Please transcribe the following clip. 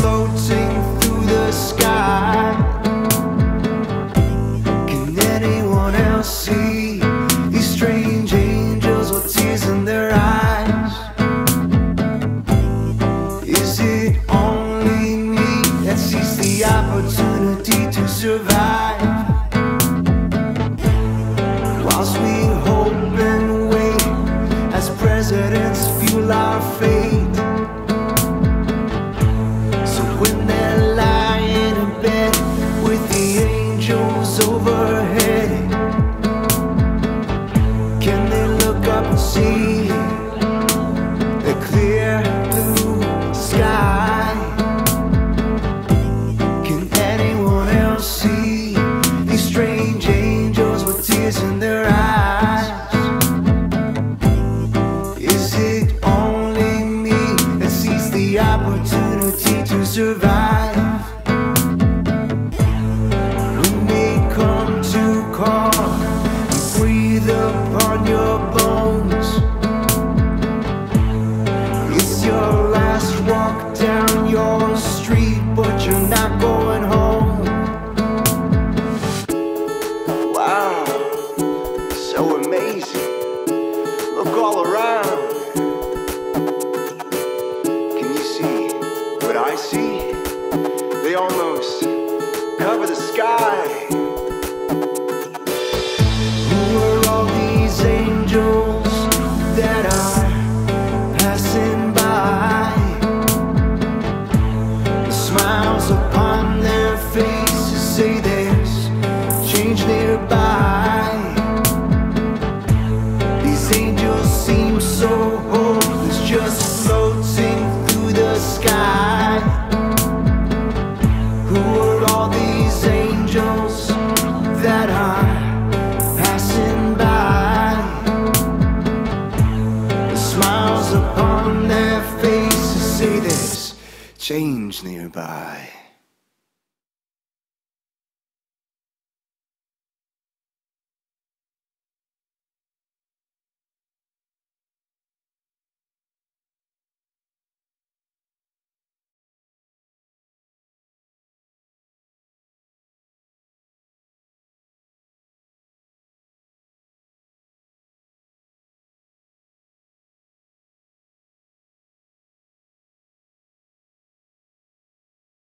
floating through the sky. Can anyone else see These strange angels with tears in their eyes? Is it only me that sees the opportunity to survive? Whilst we hope and wait As presidents fuel our faith survive. Who may come to call and breathe upon your bones? It's your last walk down your street, but you're not going home. Wow, so amazing. Look all around. Can you see what I see? Sky. Upon their faces say there's change nearby.